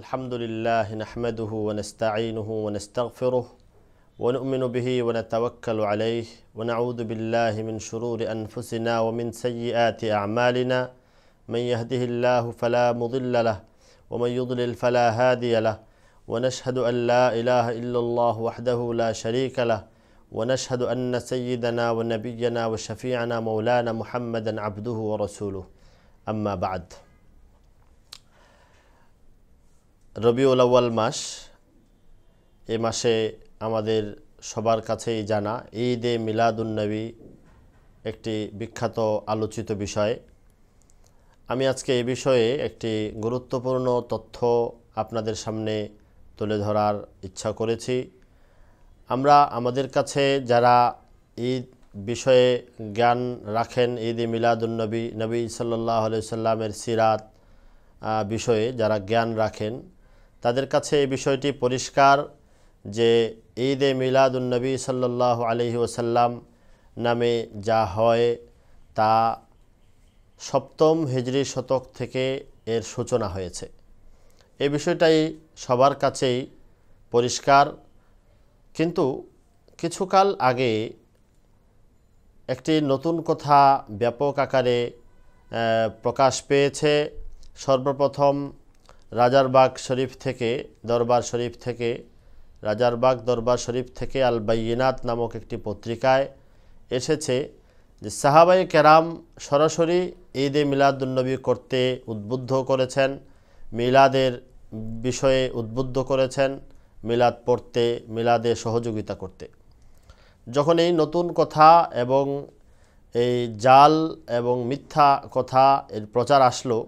الحمد لله نحمده ونستعينه ونستغفره ونؤمن به ونتوكل عليه ونعوذ بالله من شرور أنفسنا ومن سيئات أعمالنا. من يهده الله فلا مضل له ومن يضلل فلا هادي له ونشهد أن لا إله إلا الله وحده لا شريك له ونشهد أن سيدنا ونبينا وشفيعنا مولانا محمدا عبده ورسوله. أما بعد রবিউল আউ্য়াল মাস, এ মাসে আমাদের সবার কাছেই জানা। ঈদ এ মিলাদুন্নবী একটি বিখ্যাত আলোচিত বিষয়। আমি আজকে এ বিষয়ে একটি গুরুত্বপূর্ণ তথ্য আপনাদের সামনে তুলে ধরার ইচ্ছা করেছি। আমরা আমাদের কাছে যারা ঈদ বিষয়ে জ্ঞান রাখেন, ঈদ এ মিলাদুন্নবী নবী সাল্লাহ সাল্লামের সিরাত বিষয়ে যারা জ্ঞান রাখেন তাদের কাছে এই বিষয়টি পরিষ্কার যে ঈদ এ মিলাদুন্নবী সাল্লাহ আলহি ওসাল্লাম নামে যা হয় তা সপ্তম হিজরি শতক থেকে এর সূচনা হয়েছে। এই বিষয়টাই সবার কাছেই পরিষ্কার। কিন্তু কিছুকাল আগে একটি নতুন কথা ব্যাপক আকারে প্রকাশ পেয়েছে। সর্বপ্রথম রাজারবাগ শরীফ থেকে, দরবার শরীফ থেকে, রাজারবাগ দরবার শরীফ থেকে আল বাইনাত নামক একটি পত্রিকায় এসেছে যে সাহাবাই কেরাম সরাসরি ঈদে মিলাদুন্নবী করতে উদ্বুদ্ধ করেছেন, মিলাদের বিষয়ে উদ্বুদ্ধ করেছেন, মিলাদ পড়তে, মিলাদে সহযোগিতা করতে। যখন এই নতুন কথা এবং এই জাল এবং মিথ্যা কথা এর প্রচার আসলো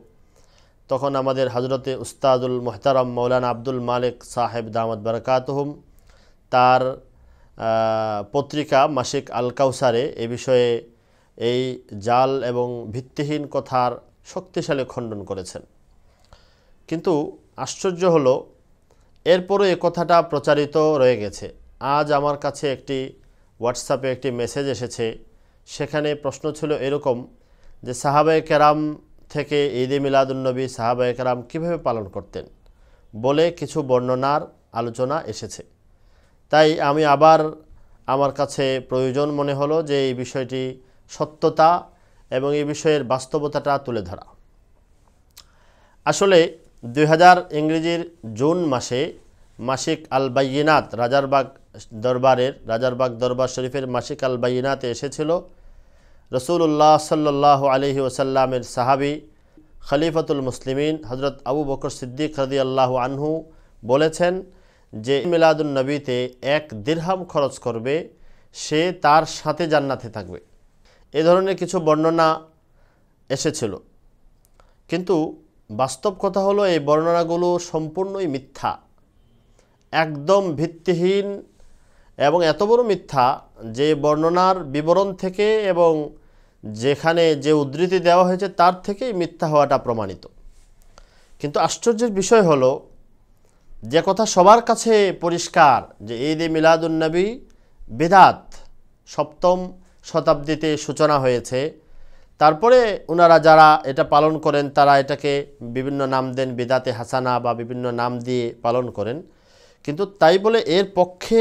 তখন আমাদের হজরতে উস্তাদুল মোহতারম মৌলানা আব্দুল মালিক সাহেব দামদ বরকাতহুম তার পত্রিকা মাসিক আল কাউসারে এ বিষয়ে এই জাল এবং ভিত্তিহীন কথার শক্তিশালী খণ্ডন করেছেন। কিন্তু আশ্চর্য হলো, এরপরও এ কথাটা প্রচারিত রয়ে গেছে। আজ আমার কাছে একটি হোয়াটসঅ্যাপে একটি মেসেজ এসেছে। সেখানে প্রশ্ন ছিল এরকম যে সাহাবে কেরাম থেকে ঈদ মিলাদুলনবী সাহাবা একরাম কীভাবে পালন করতেন বলে কিছু বর্ণনার আলোচনা এসেছে। তাই আমি আবার আমার কাছে প্রয়োজন মনে হলো যে এই বিষয়টি সত্যতা এবং এই বিষয়ের বাস্তবতাটা তুলে ধরা। আসলে দু হাজার ইংরেজির জুন মাসে মাসিক আল রাজারবাগ দরবারের, রাজারবাগ দরবার শরীফের মাসিক আল এসেছিল রসুল্লাহ সাল্লাহ আলহি ওসাল্লামের সাহাবি খলিফতুল মুসলিমিন হজরত আবু বকর সিদ্দিক রদি আল্লাহ আনহু বলেছেন যে মিলাদুল নবীতে এক দীর্হাম খরচ করবে, সে তার সাথে জান্নাতে থাকবে। এ ধরনের কিছু বর্ণনা এসেছিল। কিন্তু বাস্তব কথা হলো এই বর্ণনাগুলো সম্পূর্ণই মিথ্যা। একদম ভিত্তিহীন এবং এত বড় মিথ্যা যে বর্ণনার বিবরণ থেকে এবং যেখানে যে উদ্ধৃতি দেওয়া হয়েছে তার থেকেই মিথ্যা হওয়াটা প্রমাণিত। কিন্তু আশ্চর্যের বিষয় হলো, যে কথা সবার কাছে পরিষ্কার যে ঈদ মিলাদুন্নবী বেদাত সপ্তম শতাব্দীতে সূচনা হয়েছে, তারপরে ওনারা যারা এটা পালন করেন তারা এটাকে বিভিন্ন নাম দেন, বেদাতে হাসানা বা বিভিন্ন নাম দিয়ে পালন করেন। কিন্তু তাই বলে এর পক্ষে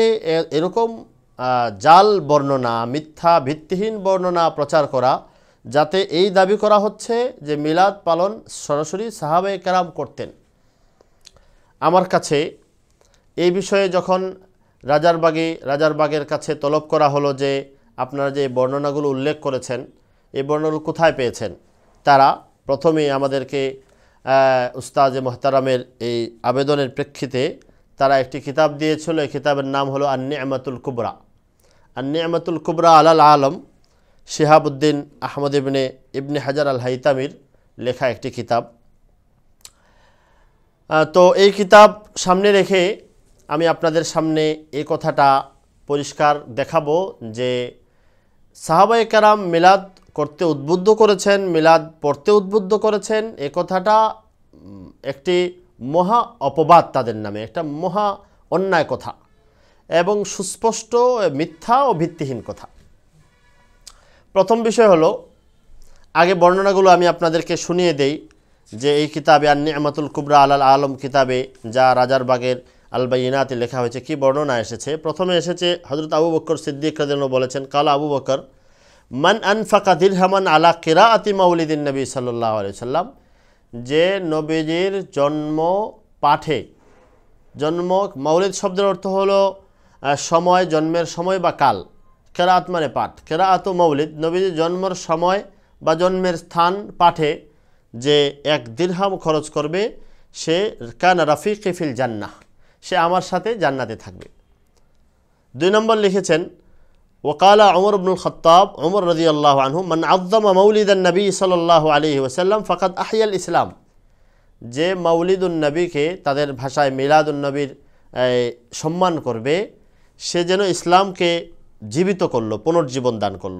এরকম জাল বর্ণনা, মিথ্যা ভিত্তিহীন বর্ণনা প্রচার করা, যাতে এই দাবি করা হচ্ছে যে মিলাদ পালন সরাসরি সাহাবে কেরাম করতেন। আমার কাছে এই বিষয়ে যখন রাজারবাগে রাজারবাগের কাছে তলব করা হলো যে আপনারা যে বর্ণনাগুলো উল্লেখ করেছেন, এই বর্ণনাগুলো কোথায় পেয়েছেন? তারা প্রথমে আমাদেরকে উস্তাজ মোহতারামের এই আবেদনের প্রেক্ষিতে তারা একটি কিতাব দিয়েছিল, এই কিতাবের নাম হলো আন্নি আমাতুল কুবরা। আন্নি আমাতুল কুবরা আলাল আলম শিহাবুদ্দিন আহমদ ইবনে ইবনে হাজার আল হাইতামির লেখা একটি কিতাব। তো এই কিতাব সামনে রেখে আমি আপনাদের সামনে এই কথাটা পরিষ্কার দেখাবো যে সাহাবাই কারাম মিলাদ করতে উদ্বুদ্ধ করেছেন, মিলাদ পড়তে উদ্বুদ্ধ করেছেন। এ কথাটা একটি মহা অপবাদ তাদের নামে, একটা মহা অন্যায় কথা। এবং সুস্পষ্ট, মিথ্যা ও ভিত্তিহীন কথা। প্রথম বিষয় হলো, আগে বর্ণনাগুলো আমি আপনাদেরকে শুনিয়ে দেই, যে এই কিতাবে আর নিয়ামাতুল কুবরা আলাল আলম কিতাবে যা রাজার বাগের আলবাইনাতে লেখা হয়েছে, কি বর্ণনা এসেছে? প্রথমে এসেছে হজরত আবু বক্কর সিদ্দিক রাজন বলেছেন, কালা আবু বকর, মান আনফাকা দিরহামান আলা কিরাআতি মাউলিদিন নবী সাল্লাহ সাল্লাম যে নবীজির জন্ম পাঠে, জন্ম মাউলিদ শব্দের অর্থ হলো সময়, জন্মের সময় বা কাল। কেরাত মানে পাঠ। কেরাত ও মৌলিদ নবীজির জন্মের সময় বা জন্মের স্থান পাঠে যে এক দীর্হাম খরচ করবে, সে কান রাফিক কেফিল জান্নাহ। সে আমার সাথে জান্নাতে থাকবে। দুই নম্বর লিখেছেন, ওকালা অমর আব্দুল খত্তাব অমর রদি আল্লাহ আনহু, মান আব্দামা মৌলিদান নবী সাল্লাহ আলী ওসাল্লাম ফকাত আহিয়াল ইসলাম। যে মৌলিদুন নবীকে তাদের ভাষায় মিলাদুন নবীর সম্মান করবে সে যেন ইসলামকে জীবিত করল, পুনর্জীবন দান করল।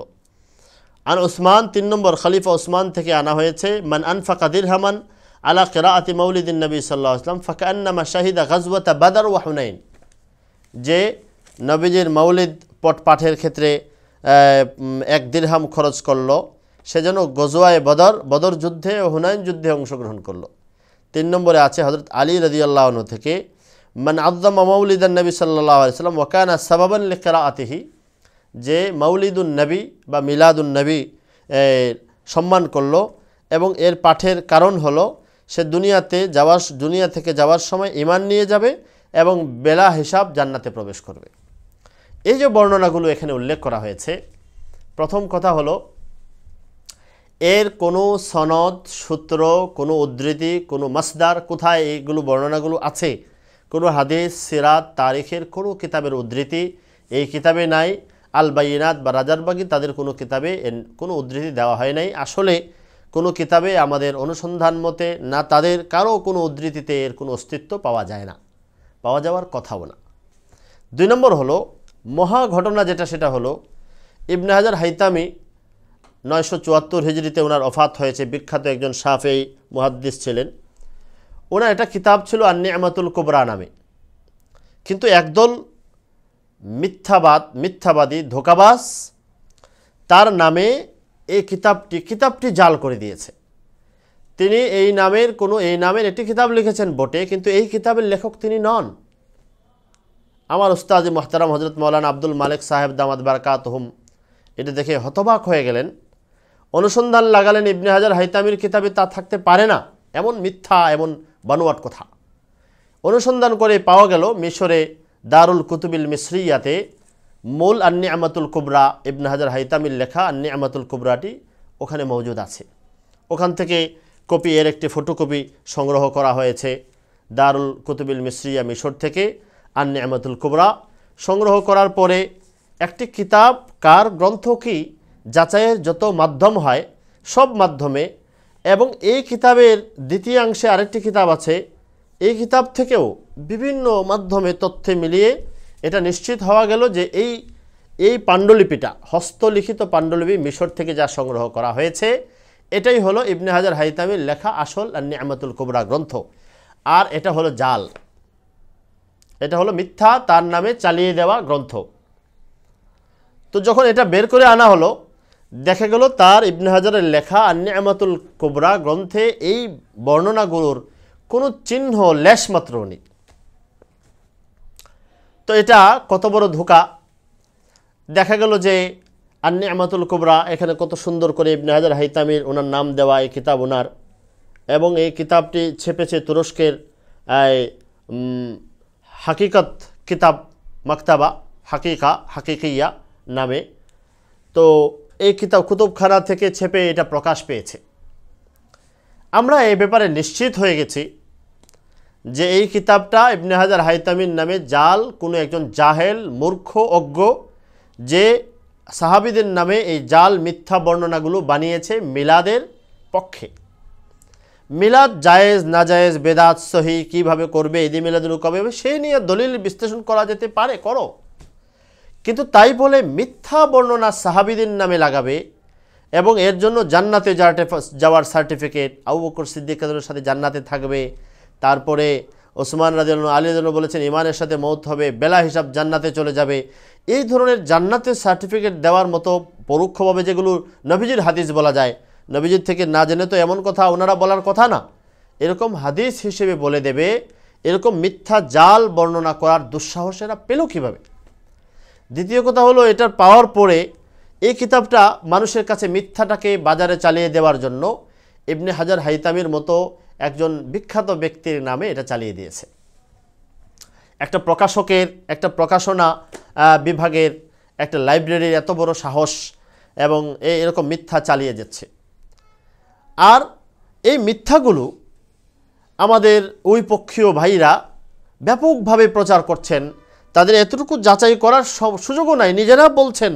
আর ওসমান তিন নম্বর খলিফা ওসমান থেকে আনা হয়েছে, মান আনফাকা দিরহামান আলা কেরাআতি মৌলিদিন নবী সাল্লাহ আসলাম ফাঁকা আন্নামা শাহিদা গজওয়াতা বাদার ওয়া হুনাইন। যে নবীজির মৌলিদ পট পাঠের ক্ষেত্রে এক দিরহাম খরচ করল, সে যেন গজওয়ায় বদর বদর যুদ্ধে ও হুনাইন যুদ্ধে অংশগ্রহণ করল। তিন নম্বরে আছে হজরত আলী রদিয়াল্লাহ থেকে মান আদ্দামা মৌলিদান নবী সাল্লাহ সাল্লাম ওয়াকানা সাবাবান লেখরা আতিহি যে মৌলিদুন নবী বা মিলাদুন নবী সম্মান করল এবং এর পাঠের কারণ হলো সে দুনিয়াতে যাওয়ার, দুনিয়া থেকে যাওয়ার সময় ইমান নিয়ে যাবে এবং বেলা হিসাব জান্নাতে প্রবেশ করবে। এই যে বর্ণনাগুলো এখানে উল্লেখ করা হয়েছে, প্রথম কথা হলো, এর কোনো সনদ, সূত্র, কোনো উদ্ধৃতি, কোনো মাসদার কোথায় এইগুলো বর্ণনাগুলো আছে? কোনো হাদিস, সিরাত, তারিখের কোনো কিতাবের উদ্ধৃতি এই কিতাবে নাই। আল বাইনাত বা রাজারবাগি তাদের কোনো কিতাবে কোনো উদ্ধৃতি দেওয়া হয় নাই। আসলে কোনো কিতাবে আমাদের অনুসন্ধান মতে না তাদের কারও কোনো উদ্ধৃতিতে এর কোনো অস্তিত্ব পাওয়া যায় না, পাওয়া যাওয়ার কথাও না। দুই নম্বর হলো, মহা ঘটনা যেটা সেটা হলো, ইবনে হাজার হাইতামি নয়শো চুয়াত্তর হিজড়িতে ওনার অফাত হয়েছে। বিখ্যাত একজন সাফেই মুহাদ্দিস ছিলেন। ওনার একটা কিতাব ছিল আন্নি আমাতুল কোবরা নামে। কিন্তু একদল মিথ্যাবাদ, মিথ্যাবাদী ধোকাবাস তার নামে এই কিতাবটি কিতাবটি জাল করে দিয়েছে। তিনি এই নামের কোনো, এই নামের একটি কিতাব লিখেছেন বটে, কিন্তু এই কিতাবের লেখক তিনি নন। আমার উস্তাদ মোহতারাম হজরত মৌলানা আব্দুল মালিক সাহেব দামাদ বারকাত হুম এটা দেখে হতবাক হয়ে গেলেন। অনুসন্ধান লাগালেন ইবনে হাজার হাইতামির কিতাবে, তা থাকতে পারে না। এমন মিথ্যা, এমন বানোয়াট কথা। অনুসন্ধান করে পাওয়া গেল মিশরে দারুল কুতুবিল মিসরিয়াতে মূল আন্নি আমাতুল কুবরা ইবনে হাজার হাইতামির লেখা আন্নি আমাতুল কুবরাটি ওখানে মজুদ আছে। ওখান থেকে কপি এর একটি ফটোকপি সংগ্রহ করা হয়েছে দারুল কুতুবিল মিসরিয়া মিশর থেকে আন্নি আমাতুল কুবরা। সংগ্রহ করার পরে একটি কিতাব কার গ্রন্থ কি? যাচাইয়ের যত মাধ্যম হয়, সব মাধ্যমে এবং এই কিতাবের দ্বিতীয়াংশে আরেকটি কিতাব আছে। এই কিতাব থেকেও বিভিন্ন মাধ্যমে তথ্যে মিলিয়ে এটা নিশ্চিত হওয়া গেল যে এই এই পাণ্ডুলিপিটা, হস্তলিখিত পাণ্ডুলিপি মিশর থেকে যা সংগ্রহ করা হয়েছে, এটাই হলো ইবনে হাজার হাইতামির লেখা আসল আর নিয়ামতুল কুবরা গ্রন্থ। আর এটা হলো জাল। এটা হলো মিথ্যা, তার নামে চালিয়ে দেওয়া গ্রন্থ। তো যখন এটা বের করে আনা হলো দেখা গেল তার ইবনে হাজারের লেখা আন্নি আমাতুল কোবরা গ্রন্থে এই বর্ণনাগুলোর কোনো চিহ্ন লেশ মাত্র নেই। তো এটা কত বড় ধোকা? দেখা গেল যে আন্নি আমাতুল কোবরা এখানে কত সুন্দর করে ইবনে হাজার হাইতামির ওনার নাম দেওয়া এই কিতাব ওনার এবং এই কিতাবটি ছেপেছে তুরস্কের হাকিকত কিতাব মাকতাবা, হাকিকা, হাকিকিয়া নামে। তো এই কিতাব কুতুবখানা থেকে ছেপে এটা প্রকাশ পেয়েছে। আমরা এই ব্যাপারে নিশ্চিত হয়ে গেছি যে এই কিতাবটা ইবনে হাজার হাইতামির নামে জাল, কোনো একজন জাহেল, মূর্খ, অজ্ঞ, যে সাহাবিদের নামে এই জাল মিথ্যা বর্ণনাগুলো বানিয়েছে মিলাদের পক্ষে। মিলাদ জায়েজ, না জায়েজ, বেদাত সহি কীভাবে করবে, ঈদে মিলাদুল কবে সেই নিয়ে দলিল বিশ্লেষণ করা যেতে পারে, করো। কিন্তু তাই বলে মিথ্যা বর্ণনা সাহাবিদের নামে লাগাবে এবং এর জন্য জান্নাতে যাওয়ার- সার্টিফিকেট আবু বকর সিদ্দিকের সাথে জান্নাতে থাকবে। তারপরে ওসমান রাজিয়াল আলী রাদিয়াল্লাহু বলেছেন, ইমানের সাথে মৌত হবে, বেলা হিসাব জান্নাতে চলে যাবে। এই ধরনের জান্নাতের সার্টিফিকেট দেওয়ার মতো পরোক্ষভাবে যেগুলো নবীজির হাদিস বলা যায়, নবীজির থেকে না জেনে তো এমন কথা ওনারা বলার কথা না। এরকম হাদিস হিসেবে বলে দেবে, এরকম মিথ্যা জাল বর্ণনা করার দুঃসাহস এরা পেল কীভাবে? দ্বিতীয় কথা হলো, এটার পাওয়ার পরে এই কিতাবটা মানুষের কাছে মিথ্যাটাকে বাজারে চালিয়ে দেওয়ার জন্য ইবনে হাজার হাইতামির মতো একজন বিখ্যাত ব্যক্তির নামে এটা চালিয়ে দিয়েছে। একটা প্রকাশকের, একটা প্রকাশনা বিভাগের, একটা লাইব্রেরির এত বড় সাহস এবং এরকম মিথ্যা চালিয়ে যাচ্ছে। আর এই মিথ্যাগুলো আমাদের ওই পক্ষীয় ভাইরা ব্যাপকভাবে প্রচার করছেন তাদের এতটুকু যাচাই করার সুযোগও নাই। নিজেরা বলছেন,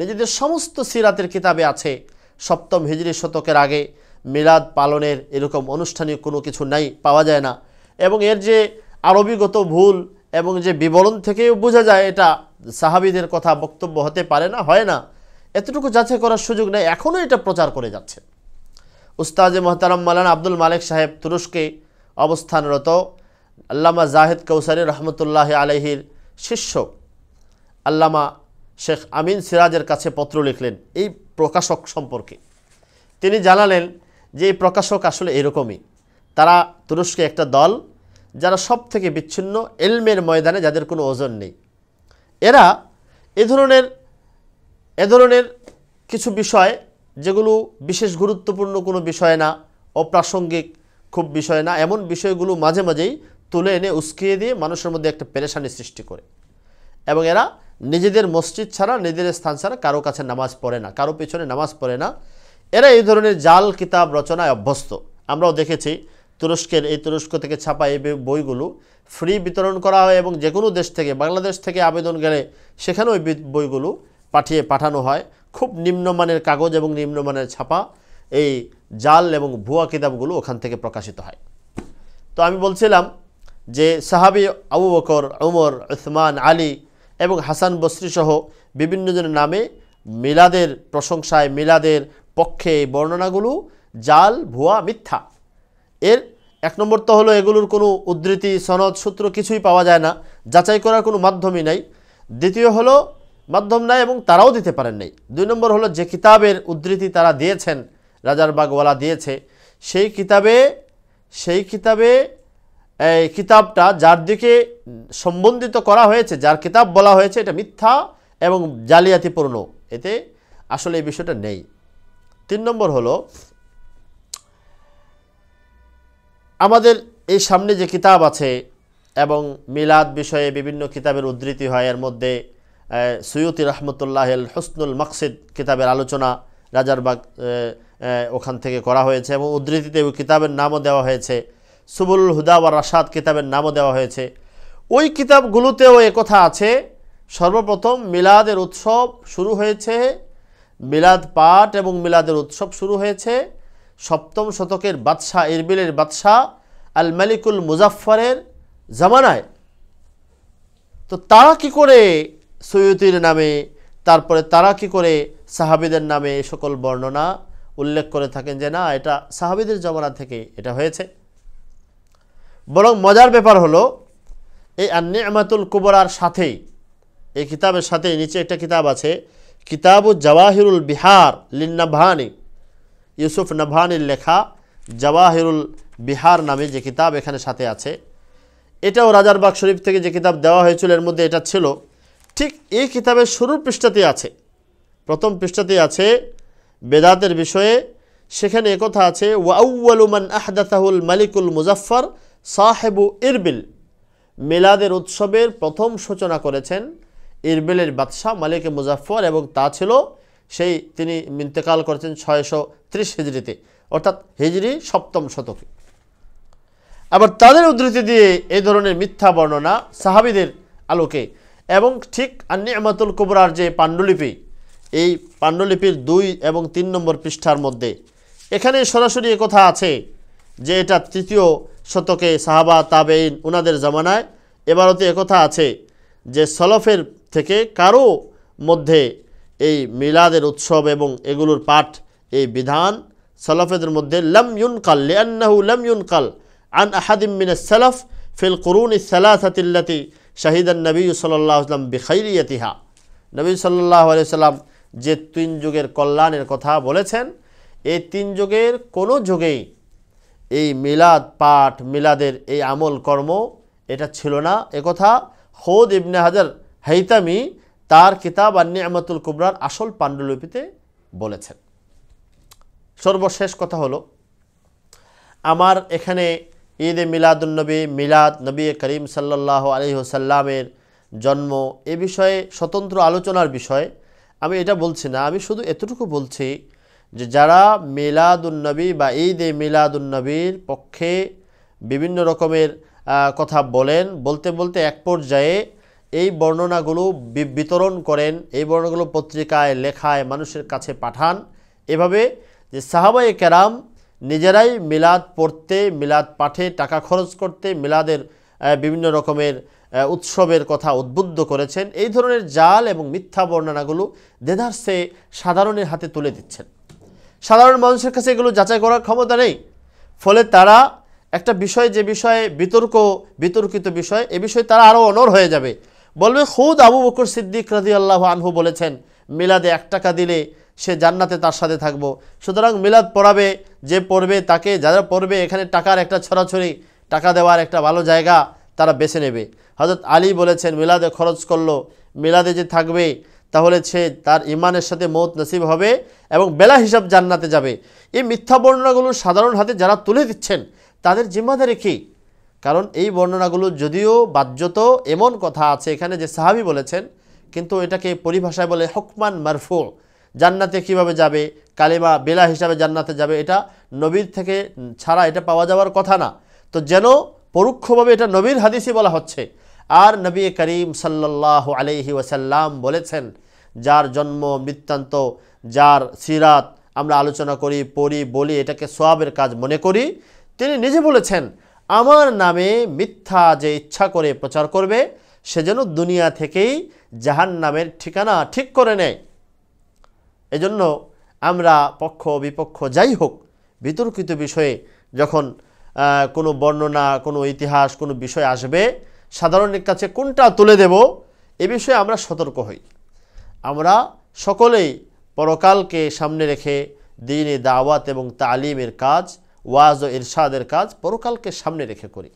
নিজেদের সমস্ত সিরাতের কিতাবে আছে। সপ্তম হিজরি শতকের আগে মিলাদ পালনের এরকম অনুষ্ঠানীয় কোনো কিছু নাই, পাওয়া যায় না। এবং এর যে আরবিগত ভুল এবং যে বিবরণ থেকেও বোঝা যায়, এটা সাহাবিদের কথা বক্তব্য হতে পারে না, হয় না। এতটুকু যাচাই করার সুযোগ নেই, এখনও এটা প্রচার করে যাচ্ছে। উস্তাজে মোহতারাম মালানা আব্দুল মালিক সাহেব তুরস্কে অবস্থানরত আল্লামা জাহেদ কৌসারি রহমতুল্লাহ আলহির শিষ্য। আল্লামা শেখ আমিন সিরাজের কাছে পত্র লিখলেন এই প্রকাশক সম্পর্কে। তিনি জানালেন যে এই প্রকাশক আসলে এরকমই। তারা তুরস্কে একটা দল যারা সব থেকে বিচ্ছিন্ন এলমের ময়দানে যাদের কোনো ওজন নেই। এরা এ ধরনের এ ধরনের কিছু বিষয় যেগুলো বিশেষ গুরুত্বপূর্ণ কোনো বিষয় না, অপ্রাসঙ্গিক খুব বিষয় না, এমন বিষয়গুলো মাঝে মাঝেই তুলে এনে উস্কিয়ে দিয়ে মানুষের মধ্যে একটা পেরেশানি সৃষ্টি করে। এবং এরা নিজেদের মসজিদ ছাড়া, নিজেদের স্থান ছাড়া কারও কাছে নামাজ পড়ে না, কারও পেছনে নামাজ পড়ে না। এরা এই ধরনের জাল কিতাব রচনায় অভ্যস্ত। আমরাও দেখেছি তুরস্কের এই তুরস্ক থেকে ছাপা এই বইগুলো ফ্রি বিতরণ করা হয় এবং যে কোনো দেশ থেকে, বাংলাদেশ থেকে আবেদন গেলে সেখানেও এই বইগুলো পাঠিয়ে পাঠানো হয়। খুব নিম্নমানের কাগজ এবং নিম্নমানের ছাপা এই জাল এবং ভুয়া কিতাবগুলো ওখান থেকে প্রকাশিত হয়। তো আমি বলছিলাম যে সাহাবি আবু বকর, উমর, উসমান, আলী এবং হাসান বসরি সহ বিভিন্ন জনের নামে মিলাদের প্রশংসায়, মিলাদের পক্ষে এই বর্ণনাগুলো জাল, ভুয়া, মিথ্যা। এর এক নম্বর তো হলো এগুলোর কোনো উদ্ধৃতি, সনদ, সূত্র কিছুই পাওয়া যায় না, যাচাই করার কোনো মাধ্যমই নাই। দ্বিতীয় হলো মাধ্যম নাই এবং তারাও দিতে পারেন নাই। দুই নম্বর হলো যে কিতাবের উদ্ধৃতি তারা দিয়েছেন, রাজার বাগওয়ালা দিয়েছে, সেই কিতাবে সেই কিতাবে এই কিতাবটা যার দিকে সম্বন্ধিত করা হয়েছে, যার কিতাব বলা হয়েছে, এটা মিথ্যা এবং জালিয়াতিপূর্ণ। এতে আসলে এই বিষয়টা নেই। তিন নম্বর হলো, আমাদের এই সামনে যে কিতাব আছে এবং মিলাদ বিষয়ে বিভিন্ন কিতাবের উদ্ধৃতি হয়, এর মধ্যে সৈয়দি রহমতুল্লাহ হসনুল মকসিদ কিতাবের আলোচনা রাজারবাগ ওখান থেকে করা হয়েছে এবং উদ্ধৃতিতে ওই কিতাবের নামও দেওয়া হয়েছে। সুবুল হুদা ওয়া রাশাদ কিতাবের নামও দেওয়া হয়েছে। ওই কিতাবগুলোতেও কথা আছে, সর্বপ্রথম মিলাদের উৎসব শুরু হয়েছে, মিলাদ পাঠ এবং মিলাদের উৎসব শুরু হয়েছে, সপ্তম শতকের বাদশাহ, ইরবিলের বাদশাহ আল মালিকুল মুজাফফরের জামানায়। তো তারা কি করে সৈয়দির নামে, তারপরে তারা কি করে সাহাবিদের নামে সকল বর্ণনা উল্লেখ করে থাকেন যে না, এটা সাহাবিদের জমানা থেকে এটা হয়েছে। বরং মজার ব্যাপার হলো, এই আন্নিমাতুল কুবরার সাথেই, এই কিতাবের সাথে নিচে একটা কিতাব আছে, কিতাবু জওয়াহিরুল বিহার লিন্নাভানি ইউসুফ নাভানির লেখা জওয়াহিরুল বিহার নামে যে কিতাব এখানে সাথে আছে। এটাও রাজারবাগ শরীফ থেকে যে কিতাব দেওয়া হয়েছিল, এর মধ্যে এটা ছিল। ঠিক এই কিতাবের শুরুর পৃষ্ঠাতে আছে, প্রথম পৃষ্ঠাতে আছে বেদাতের বিষয়ে, সেখানে একথা আছে ওয়াউলুমান আহদাতাহুল মালিকুল মুজাফফর সাহেবু ইরবিল মিলাদের উৎসবের প্রথম সূচনা করেছেন। ইরবিলের বাদশাহ মালিক মুজাফফর এবং তা ছিল সেই তিনি ইন্তেকাল করেছেন ছয়শো ত্রিশ হিজড়িতে, অর্থাৎ হিজড়ি সপ্তম শতকে। আবার তাদের উদ্ধৃতি দিয়ে এই ধরনের মিথ্যা বর্ণনা সাহাবিদের আলোকে এবং ঠিক আন্নিমাতুল কুবরার যে পাণ্ডুলিপি, এই পাণ্ডুলিপির দুই এবং তিন নম্বর পৃষ্ঠার মধ্যে। এখানে সরাসরি কথা আছে যে এটা তৃতীয় শতকে সাহাবা তাবেইন উনাদের জামানায়। এবারতে একথা আছে যে সলফের থেকে কারও মধ্যে এই মিলাদের উৎসব এবং এগুলোর পাঠ, এই বিধান সলফেদের মধ্যে লম ইউনকাল, লিআন্নাহু লম ইউনকাল আন আহাদিম মিন সালাফ ফিল কুরুন সালাসাতিল্লাতি শাহিদান নবী সাল্লাহ আসলাম বিখাইরিয়াতিহা। নবী সাল্লাহ সাল্লাম যে তিন যুগের কল্যাণের কথা বলেছেন, এই তিন যুগের কোনো যুগেই এই মিলাদ পাঠ, মিলাদের এই আমল কর্ম, এটা ছিল না। একথা খোদ ইবনে হাজার হাইতামি তার কিতাব আর নিয়ামতুল কুবরার আসল পাণ্ডুলিপিতে বলেছেন। সর্বশেষ কথা হলো, আমার এখানে ঈদ এ মিলাদুলনবী মিলাদ নবী করিম সাল্লাহ আলহিহসাল্লামের জন্ম এ বিষয়ে স্বতন্ত্র আলোচনার বিষয়। আমি এটা বলছি না, আমি শুধু এতটুকু বলছি যে যারা মিলাদুলনবী বা ঈদ এ মিলাদুলনবীর পক্ষে বিভিন্ন রকমের কথা বলেন, বলতে বলতে এক পর্যায়ে এই বর্ণনাগুলো বিতরণ করেন, এই বর্ণনাগুলো পত্রিকায়, লেখায়, মানুষের কাছে পাঠান। এভাবে যে সাহাবাই কেরাম নিজেরাই মিলাদ পড়তে, মিলাদ পাঠে টাকা খরচ করতে, মিলাদের বিভিন্ন রকমের উৎসবের কথা উদ্বুদ্ধ করেছেন। এই ধরনের জাল এবং মিথ্যা বর্ণনাগুলো দেদারসে সাধারণের হাতে তুলে দিচ্ছেন। সাধারণ মানুষের কাছে এগুলো যাচাই করার ক্ষমতা নেই। ফলে তারা একটা বিষয়, যে বিষয়ে বিতর্ক, বিতর্কিত বিষয়, এ বিষয়ে তারা আরও অনর হয়ে যাবে। বলবে, খুদ আবু বকর সিদ্দিক রাজি আল্লাহ আনহু বলেছেন, মিলাদে এক টাকা দিলে সে জান্নাতে তার সাথে থাকব। সুতরাং মিলাদ পড়াবে, যে পড়বে তাকে, যারা পড়বে এখানে টাকার একটা ছড়াছড়ি, টাকা দেওয়ার একটা ভালো জায়গা তারা বেছে নেবে। হজরত আলী বলেছেন, মিলাদে খরচ করল, মিলাদে যে থাকবে, তাহলে সে তার ইমানের সাথে মত নসিব হবে এবং বেলা হিসাব জান্নাতে যাবে। এই মিথ্যা বর্ণনাগুলো সাধারণ হাতে যারা তুলে দিচ্ছেন, তাদের জিম্মাদারি কী কারণ এই বর্ণনাগুলো যদিও বাহ্যত এমন কথা আছে এখানে যে সাহাবি বলেছেন, কিন্তু এটাকে পরিভাষায় বলে হকমান মারফু। জান্নাতে কীভাবে যাবে, কালিমা বেলা হিসাবে জান্নাতে যাবে, এটা নবীর থেকে ছাড়া এটা পাওয়া যাওয়ার কথা না। তো যেন পরোক্ষভাবে এটা নবীর হাদিসই বলা হচ্ছে। আর নবী করিম সাল্লাহ আলহি ওয়াসাল্লাম বলেছেন যার জন্ম বৃত্তান্ত, যার সিরাত আমরা আলোচনা করি, পড়ি, বলি, এটাকে সোয়াবের কাজ মনে করি। তিনি নিজে বলেছেন, আমার নামে মিথ্যা যে ইচ্ছা করে প্রচার করবে, সে যেন দুনিয়া থেকেই জাহান নামের ঠিকানা ঠিক করে নেয়। এজন্য আমরা পক্ষ, বিপক্ষ যাই হোক, বিতর্কিত বিষয়ে যখন কোনো বর্ণনা, কোনো ইতিহাস, কোনো বিষয় আসবে, সাধারণের কাছে কোনটা তুলে দেব, এ বিষয়ে আমরা সতর্ক হই। আমরা সকলেই পরকালকে সামনে রেখে দিনে দাওয়াত এবং তালিমের কাজ, ওয়াজ ও ইরশাদের কাজ পরকালকে সামনে রেখে করি।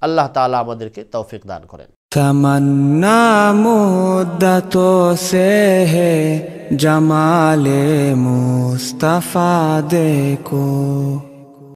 আল্লাহ তালা আমাদেরকে তৌফিক দান করেন। তমন্না মুদ্দত সে হে জমালে মুস্তফা দেখো।